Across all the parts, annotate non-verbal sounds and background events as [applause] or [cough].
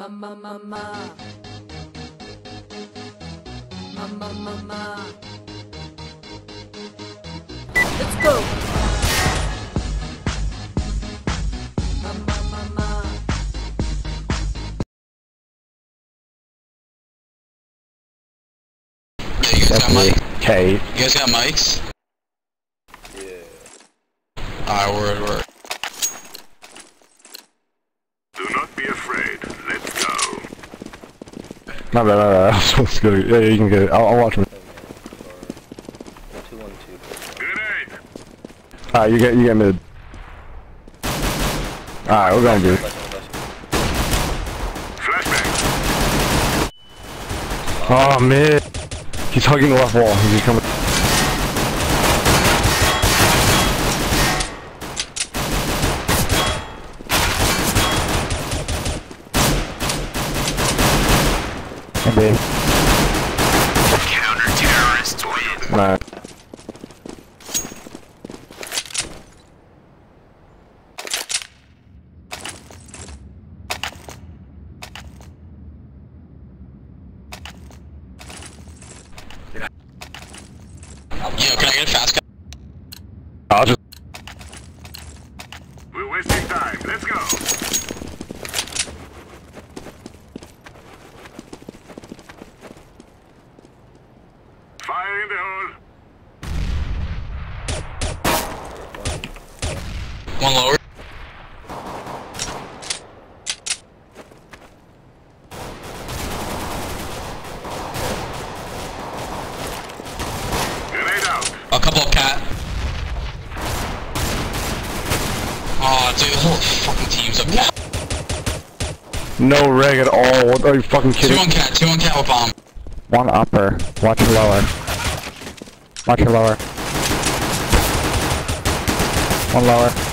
Mama, mama. Mama, mama. Let's go. Mama, mama. Yeah, you guys got mics? Okay. You guys got mics? Yeah. Alright, word, word. Do not be afraid. Let's go. My bad, my bad. I'm supposed to go. Yeah, yeah, you can get it. I'll, I'll watch him. Or two one two. Grenade. Alright, you get you get mid. Alright, we're. Flashing, flashing. Flashbang. Oh mid. He's hugging the left wall. He's coming. Hey, babe. Counter-terrorists win. Nah. Yo, can I get a fast cut? I'll just. We're wasting time. Let's go. Fire in the hole. One lower. Grenade out. A couple of cat. Aw, dude, the whole fucking team's up cat. No reg at all. What are you fucking Two on cat, two on cat with bomb. One upper. Watch your lower. Watch your lower. One lower.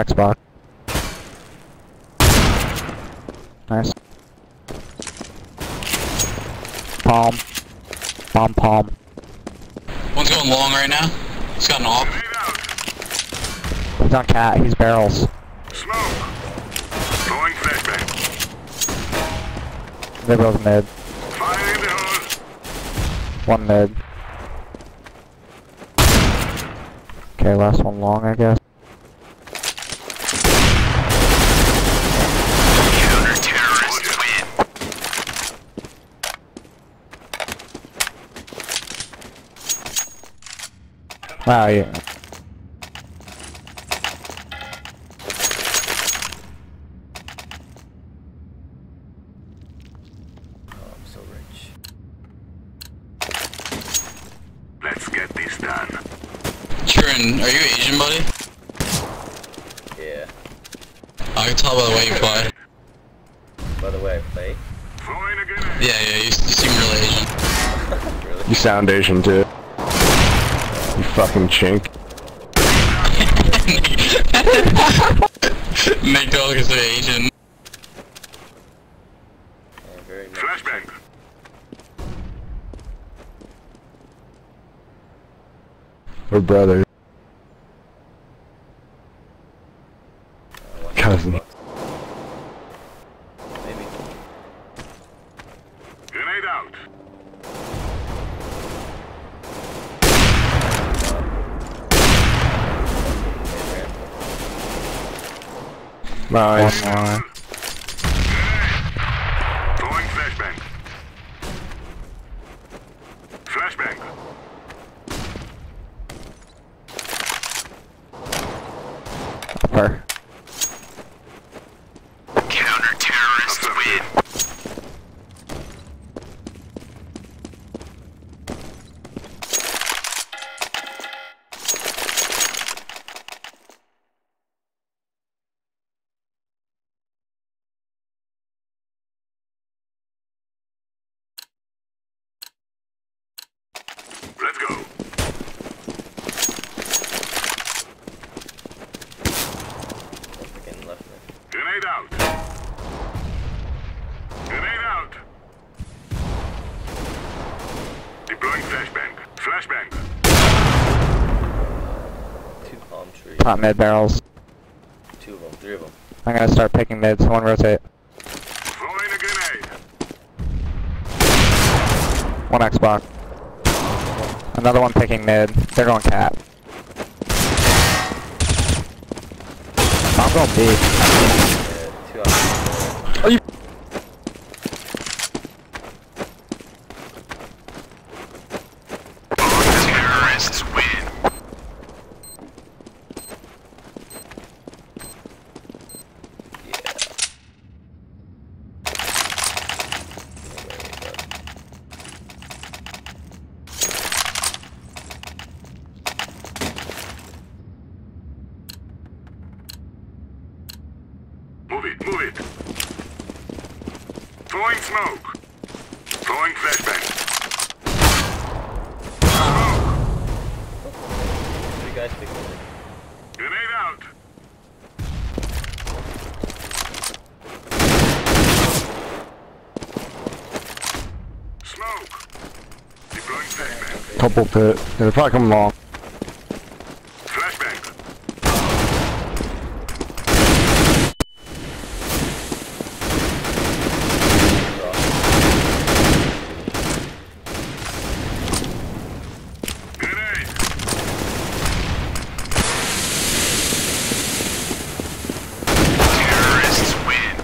Xbox. Nice. Palm. Palm, palm. One's going long right now. He's got an off. Grenade out. He's on cat. He's barrels. Smoke. Throwing flashbang. They're both mid. Fire in the hole. One mid. Okay, last one long, I guess. Counter-terrorists win. Wow, yeah. Oh, I'm so rich. Let's get this done. Truen, are you Asian, buddy? Yeah. I can tell by the way you play. By the way, I play. Throwing a grenade. Yeah, yeah, you, you seem really Asian. [laughs] really? You sound Asian too. You fucking chink. [laughs] Nick Dog is Asian. Yeah, very much. Flashbang. We're brothers. I want Cousin. Xbox. Maybe. Grenade out. Throwing flashbang. Flashbang. Upper. Counter-terrorists win. Let's go. Freaking left me. Grenade out. Grenade out. Deploying flashbang. Flashbang. Two palm trees. Mid barrels. Two of them. Three of them. I'm gonna start picking mids. One rotate. Throwing a grenade. One Xbox. Another one picking mid. They're going cat. I'm going B. Yeah, two on. Terrorists win. Yeah. Alright, but- Move it, move it. Throwing smoke. Throwing flashbang. Smoke. Three guys picking it. Grenade out. Smoke. Deploying flashbang. Couple pit. They're probably coming long. Flashbang. Grenade. Terrorists win.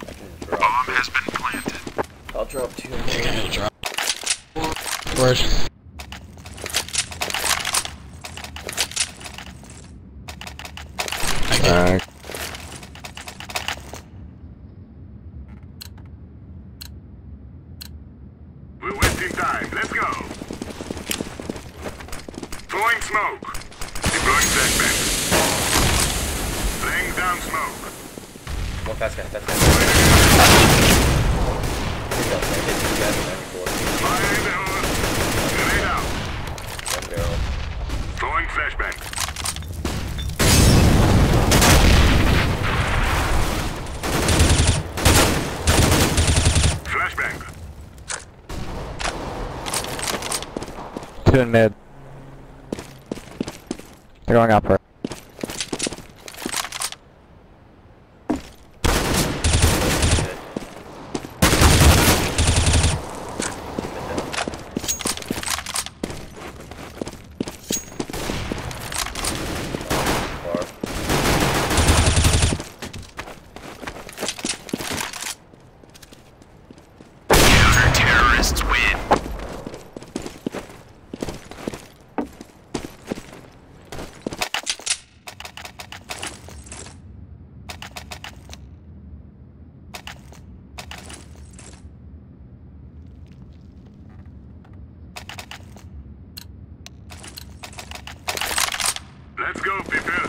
I can drop. has been planted. I'll drop two. Yeah, can I drop? Word. Thank you. Uh, We're wasting time. Let's go. Throwing smoke. Deploying flashbang. Laying down smoke. One fast guy. Fast guy. Here we go. I hit two guys in 94. Fire in the hole. Grenade out. One barrel. Throwing flashbang. Flashbang. Two in mid. They're going upper. Good. Far. Counter-terrorists win. Let's go, people.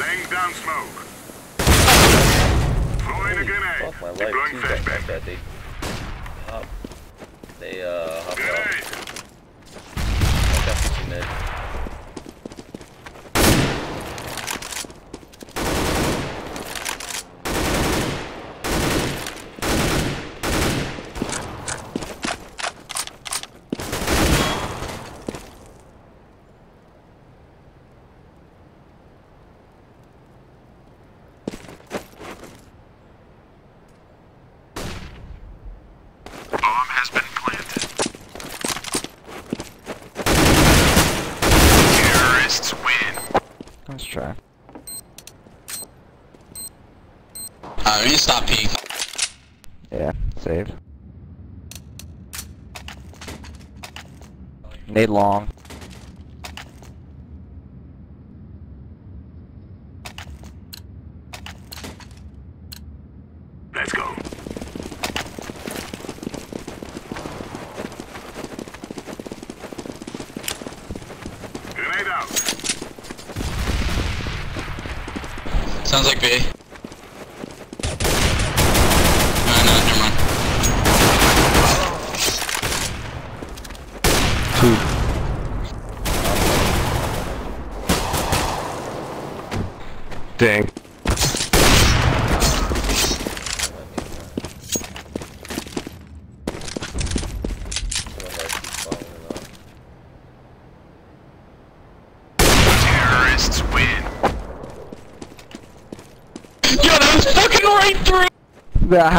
Laying down smoke. Throwing a grenade. Fuck my life. Deploying Two guys like flashbang. that. They hop. They uh hopped Grenade. off. I got 50 mid. Bomb has been planted. Terrorists win. Let's try. Uh, we need to stop peeking. Yeah, saved. Need long.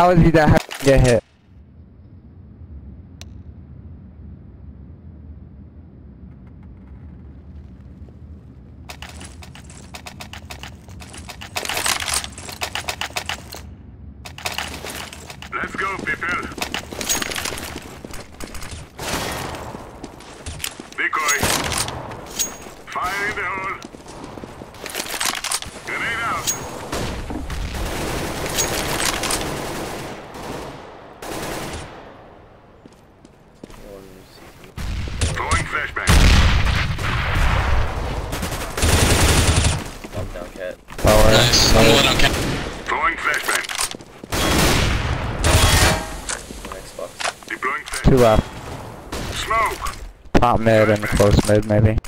How is he that did get hit? Left. Smoke. Top mid and close mid maybe. Hit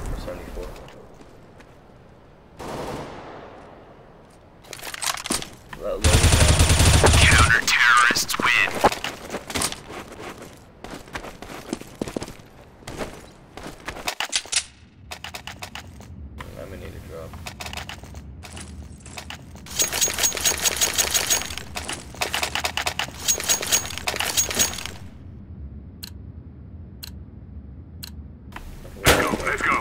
for 74. Let low down. Counter terrorists win. I'm gonna need a drop. Let's go. Let's go.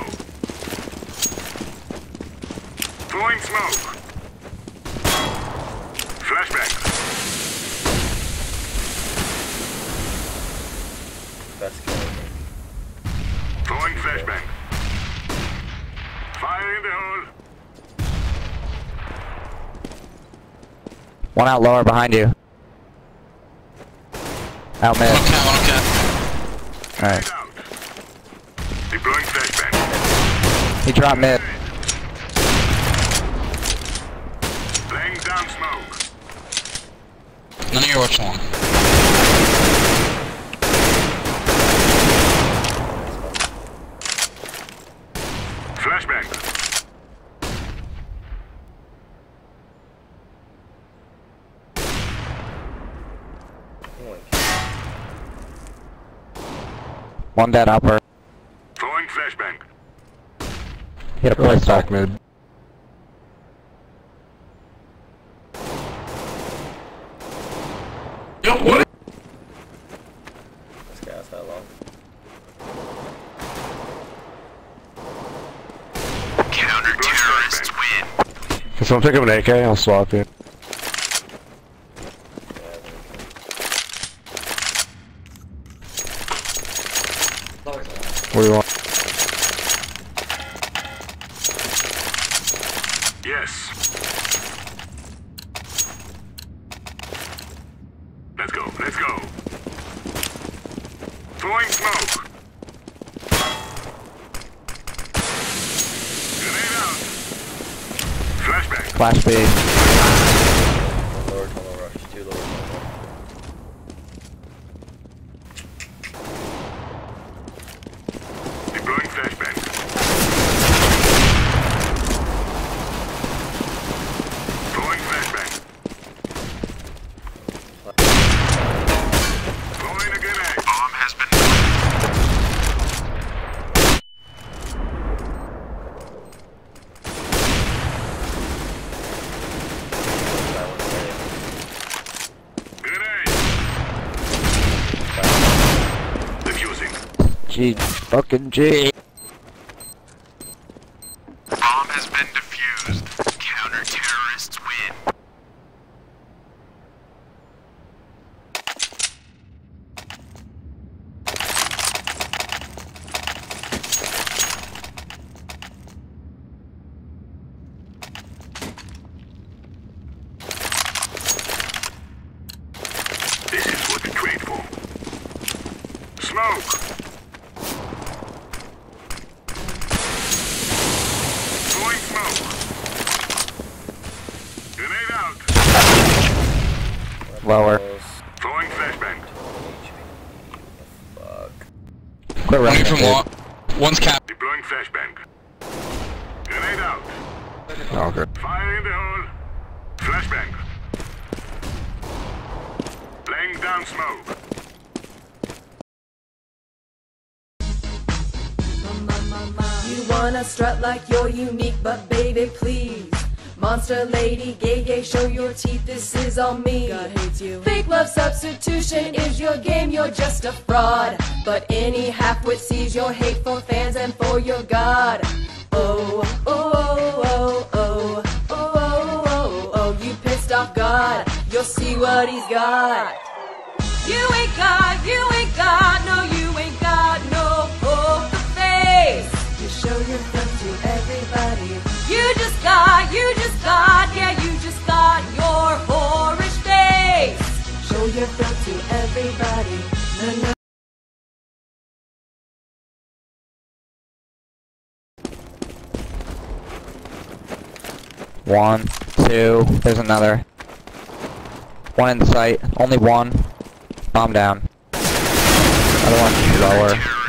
Throwing smoke. Flashbang. Best kill, I think. Throwing flashbang. Fire in the hole. One out lower behind you. Out mid. One on one on. Alright. Deploying flashbang. He dropped mid. Laying down smoke. None of your watch long. Flashbang. One One dead upper. Throwing flashbang. Hit a Go place back mid. Yo, what? This guy's that long. Counter terrorists win. Can someone pick up an AK? I'll swap it. Where you are. Yes. Let's go, let's go. Throwing smoke. Grenade out. Flashbang. Flashbang. second day. laugh with One, two, there's another. One in sight, only one. Bomb down. Other one lower.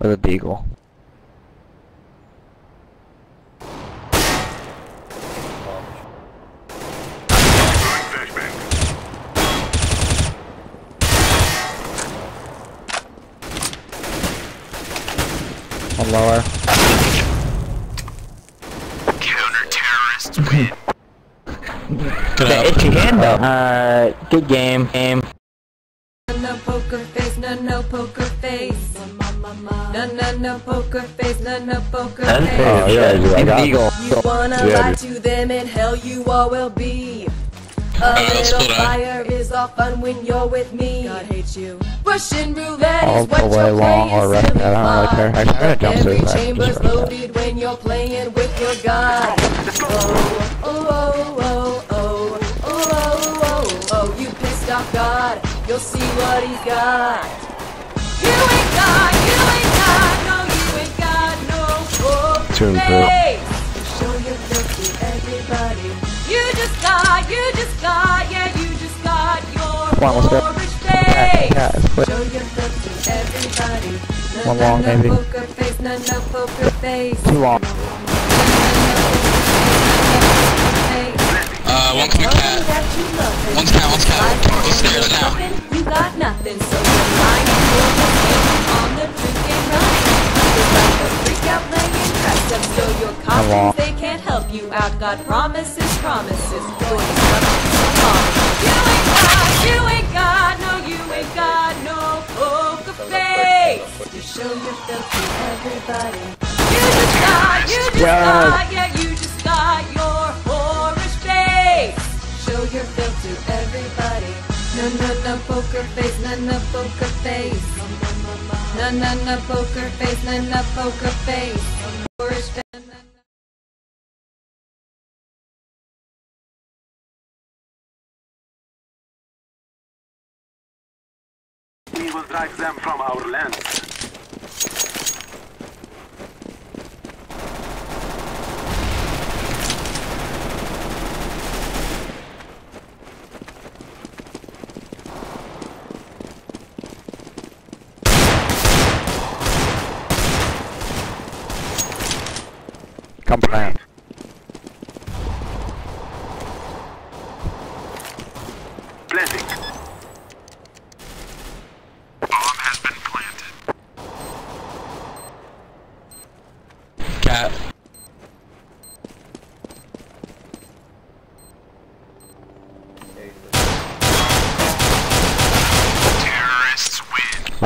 with a deagle. I'm lower. Counter terrorist [laughs] win. the itchy hand though. Uh, good game. Game. No no no poker face, no no poker That's face. Oh, yeah, dude, I And got deagle. You wanna Yeah, lie dude. to them in hell you all will be. A let's little split up. fire is all fun when you're with me. God hates you. Russian roulette All is what the way you're long playing or rest. I silly don't really for. care. Actually, I'm gonna jump Every suicide. chamber's Just for that. loaded when you're playing with your god. Oh, oh, oh, oh, oh, oh, oh, oh, oh, oh, you pissed off God. You'll see what he's got. tune, Pearl. You just got, you just got, yeah, you just got your Come on, let's go. Yeah, yeah. One long, maybe. Too long. Uh, one coming cat. One's cat, one's cat. Can we snare? You got nothing, so you're lying on the run. Like a freak out up, so your they can't help you out. God promises, promises. Boy. You ain't got, you ain't got, no, you ain't got no poker face. You show your filth to everybody. You just got, you just got, yeah, you just got your whorish face. Show your filth to everybody. Poker face, poker face. Poker face, poker face. We will drive them from our land.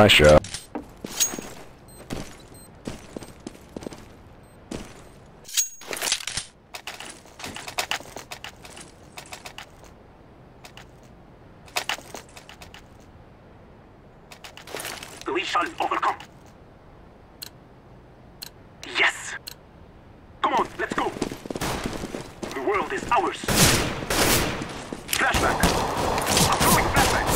Win. Nice shot. We shall overcome. Yes! Come on, let's go! The world is ours! Flashbang! I'm throwing flashbang!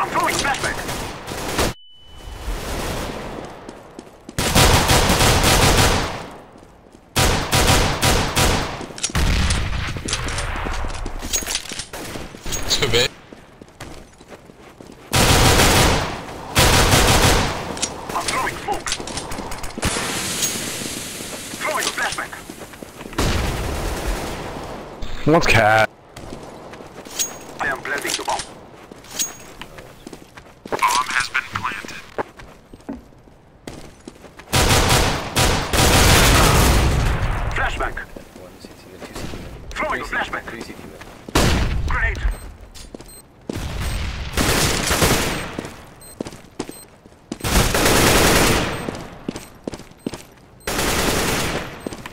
I'm throwing flashbang! Too big. I'm throwing smoke! Throwing a flashbang! One's cat. I am planting the bomb. Bomb has been planted. Flashbang! One CT and two CT men. Throwing a Three CT flashbang. Three CT men. Grenade!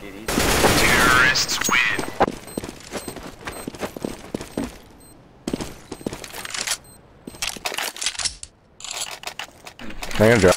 Get easy. Terrorists win! Hang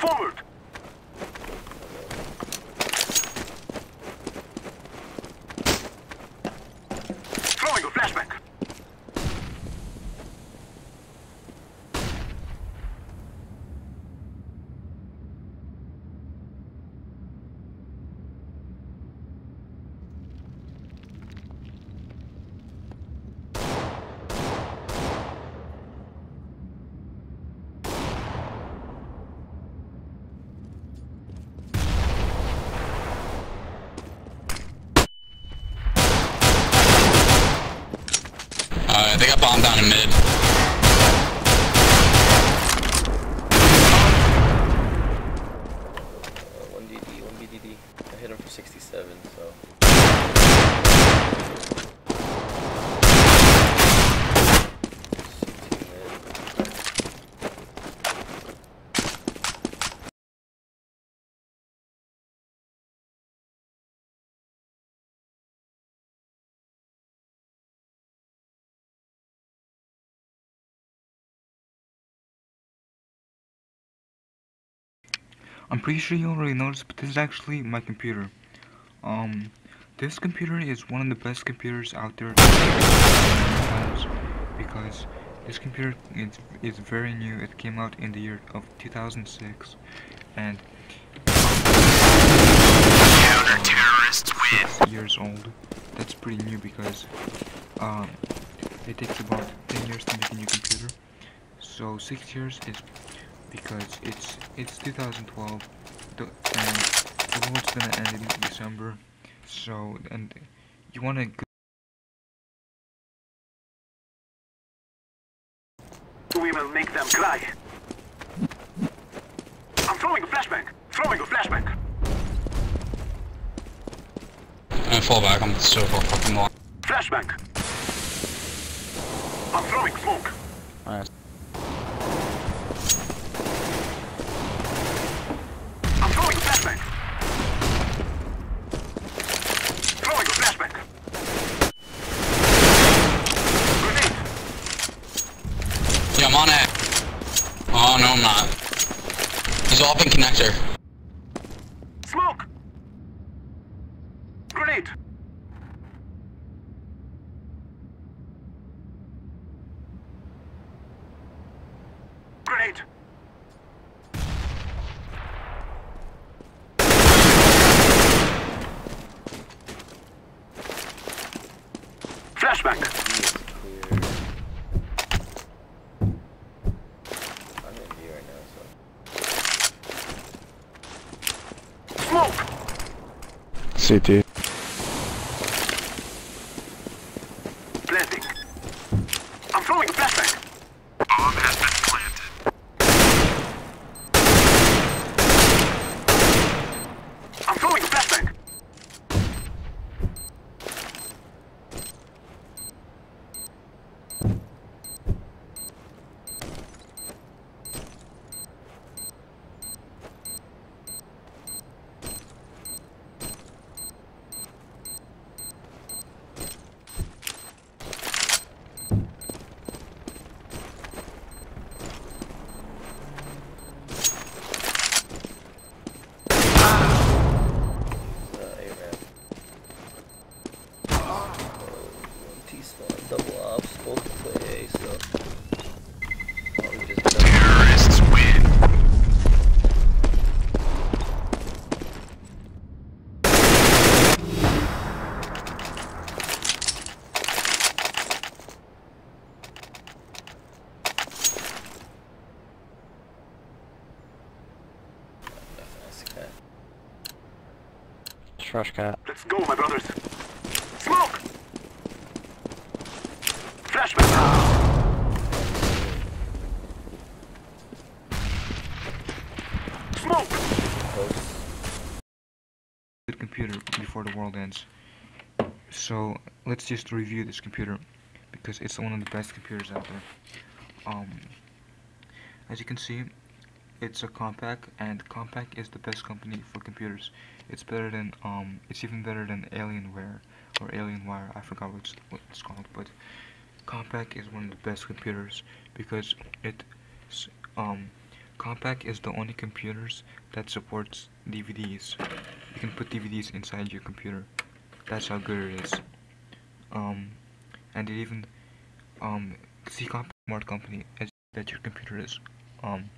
Forward! Throwing a flashbang! Down in mid. Uh, one DD, one BDD. I hit him for 67, so. CT mid. I'm pretty sure you already noticed, but this is actually my computer. Um, this computer is one of the best computers out there because this computer is, is very new. It came out in the year of 2006 and six years old. That's pretty new because um, it takes about 10 years to make a new computer. So six years is because it's it's 2012 and the world's gonna end in December so and you want to We will make them cry. I'm throwing a flashbang. Throwing a flashbang. I'm fall back. I'm so far fucking long. Flashbang. I'm throwing smoke. Nice. I'm throwing a flashbang. Throwing a flashbang. Grenade. Yeah, I'm on it. Oh, no, I'm not. He's off in connector. Smoke. Grenade. Grenade. Flashbang. B is clear. I'm in B right now, so. Smoke. CT. Planting. I'm throwing a flashbang. Bomb has been planted. I'm throwing a flashbang. Uh, A-ramp. Oh, one T-spawn, double ops, both can play A, so. Oh, we just done. Terrorists win. Fast cat. Trash cat. Let's go, my brothers. Smoke. Flashbang. Smoke. Good computer before the world ends so let's just review this computer because it's one of the best computers out there um as you can see it's a Compaq and Compaq is the best company for computers. It's better than um it's even better than Alienware or Alienwire. I forgot what it's, what it's called but Compaq is one of the best computers because it um Compaq is the only computers that supports DVDs you can put DVDs inside your computer. That's how good it is. Um and it even um see Compaq smart company as that your computer is. Um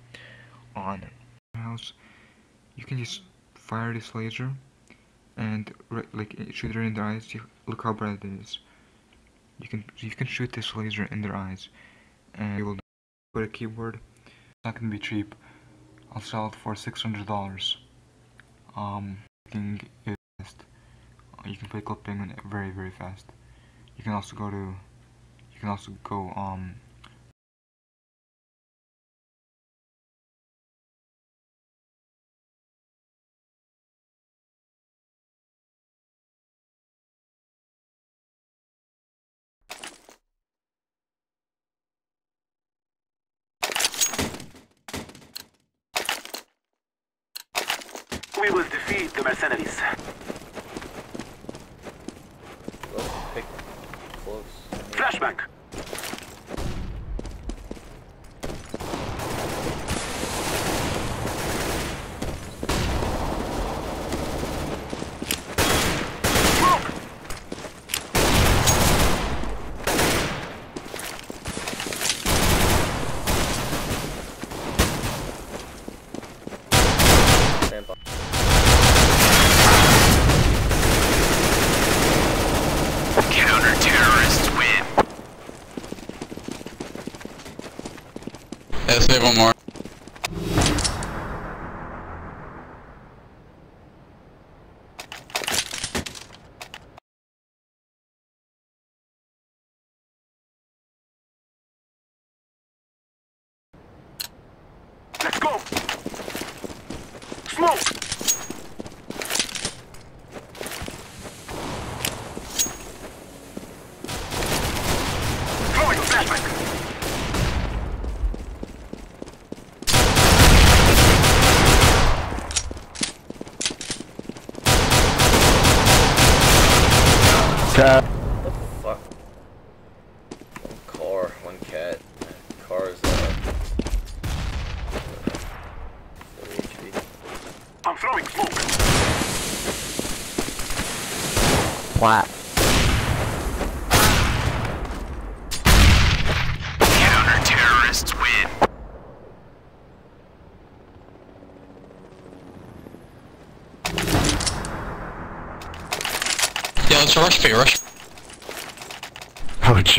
on house you can just fire this laser and like shoot her in the eyes. Look how bright it is. You can you can shoot this laser in their eyes and you will put a keyboard. It's not gonna be cheap. I'll sell it for $600 um thing is fast. you can play Club very very fast. You can also go to you can also go um We will defeat the mercenaries. Close. Flashbang! Let's save one more.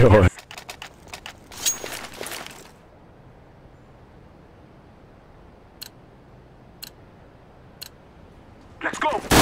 Enjoy. Let's go!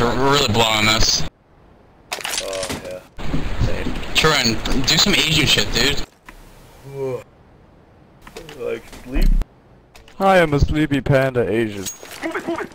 We're really blowing this. Oh, yeah. Same. Do some Asian shit, dude. Like, sleep? I am a sleepy panda Asian. Move it, move it.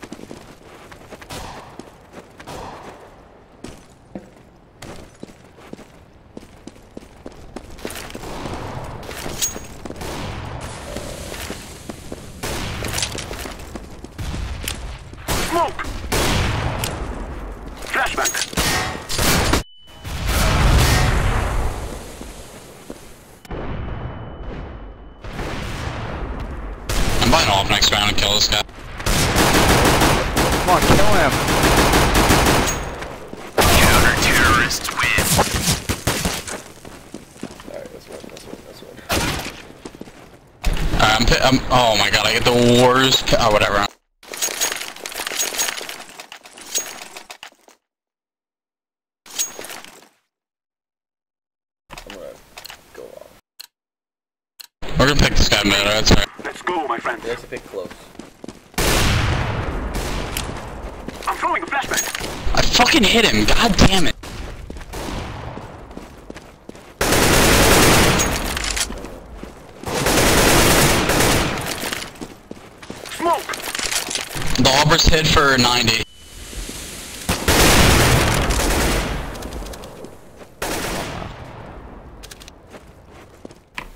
Clear 90.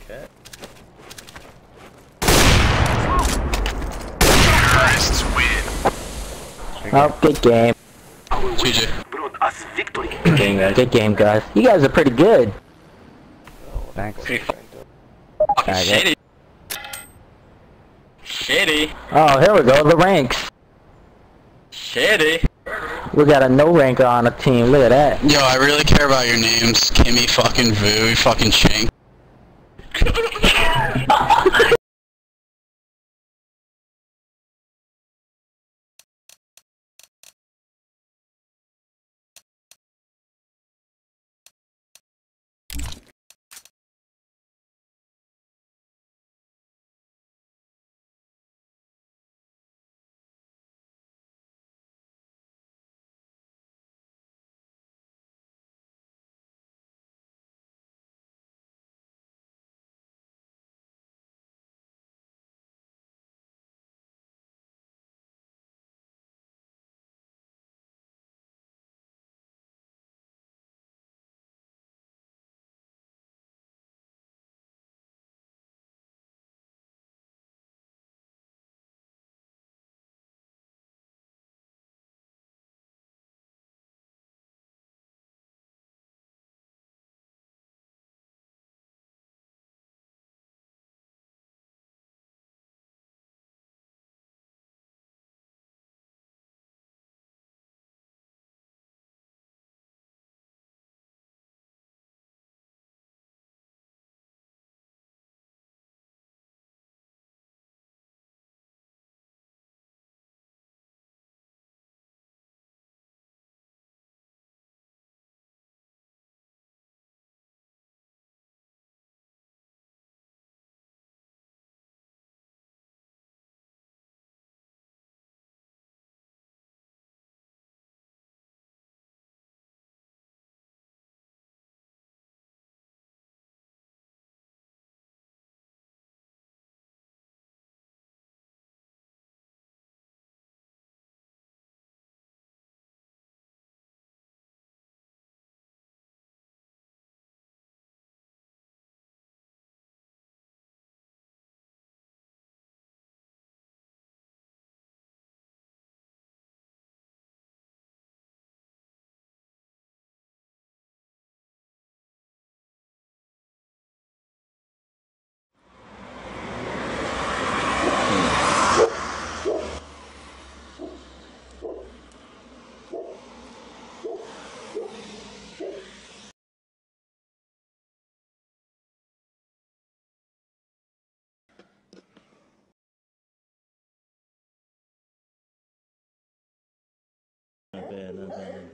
Okay. Oh, good game. GG. Good game, guys. Good game, guys. You guys are pretty good. Thanks. Pretty shitty. Shitty. Oh, here we go. The ranks. Shitty. We got a no ranker on the team. Look at that. Yo, I really care about your names. Kimmy fucking Vu, you fucking [laughs] shank. Throwing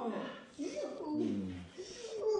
fire. Terrorists